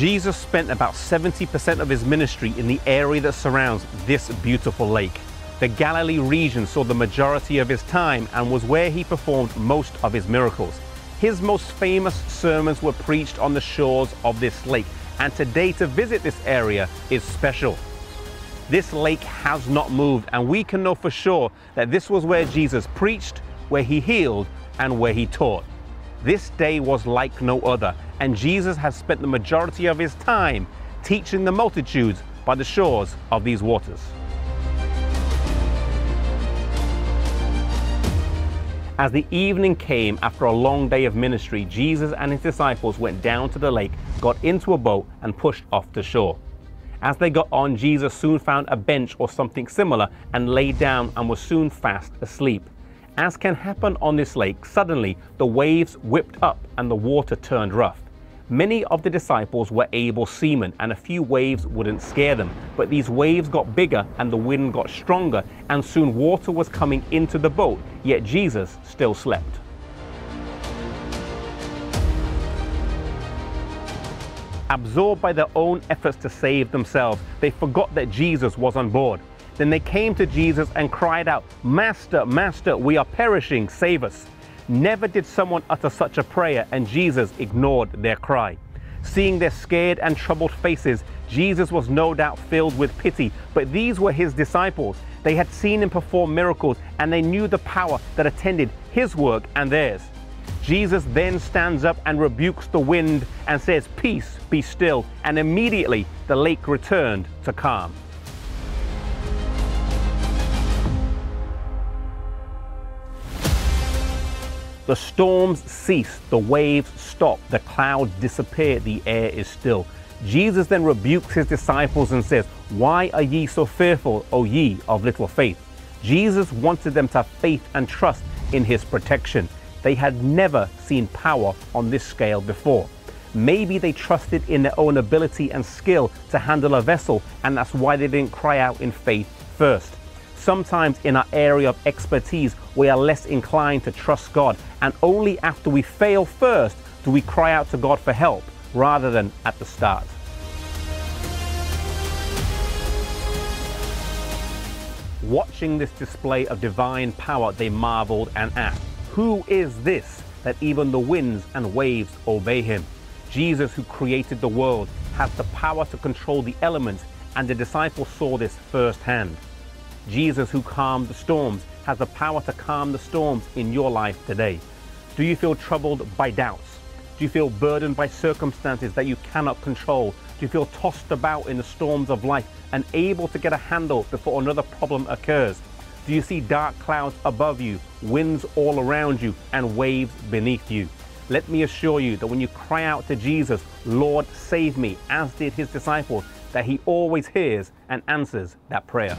Jesus spent about 70% of his ministry in the area that surrounds this beautiful lake. The Galilee region saw the majority of his time and was where he performed most of his miracles. His most famous sermons were preached on the shores of this lake, and today to visit this area is special. This lake has not moved, and we can know for sure that this was where Jesus preached, where he healed, and where he taught. This day was like no other, and Jesus has spent the majority of his time teaching the multitudes by the shores of these waters. As the evening came after a long day of ministry, Jesus and his disciples went down to the lake, got into a boat, and pushed off to shore. As they got on, Jesus soon found a bench or something similar and lay down and was soon fast asleep. As can happen on this lake, suddenly the waves whipped up and the water turned rough. Many of the disciples were able seamen, and a few waves wouldn't scare them. But these waves got bigger and the wind got stronger, and soon water was coming into the boat, yet Jesus still slept. Absorbed by their own efforts to save themselves, they forgot that Jesus was on board. Then they came to Jesus and cried out, Master, Master, we are perishing, save us. Never did someone utter such a prayer, and Jesus ignored their cry. Seeing their scared and troubled faces, Jesus was no doubt filled with pity, but these were his disciples. They had seen him perform miracles, and they knew the power that attended his work and theirs. Jesus then stands up and rebukes the wind and says, Peace, be still. And immediately the lake returned to calm. The storms cease, the waves stop, the clouds disappear, the air is still. Jesus then rebukes his disciples and says, Why are ye so fearful, O ye of little faith? Jesus wanted them to have faith and trust in his protection. They had never seen power on this scale before. Maybe they trusted in their own ability and skill to handle a vessel, and that's why they didn't cry out in faith first. Sometimes in our area of expertise, we are less inclined to trust God, and only after we fail first do we cry out to God for help rather than at the start. Watching this display of divine power, they marveled and asked, Who is this that even the winds and waves obey him? Jesus, who created the world, has the power to control the elements, and the disciples saw this firsthand. Jesus, who calmed the storms, has the power to calm the storms in your life today. Do you feel troubled by doubts? Do you feel burdened by circumstances that you cannot control? Do you feel tossed about in the storms of life, and unable to get a handle before another problem occurs? Do you see dark clouds above you, winds all around you, and waves beneath you? Let me assure you that when you cry out to Jesus, Lord, save me, as did his disciples, that he always hears and answers that prayer.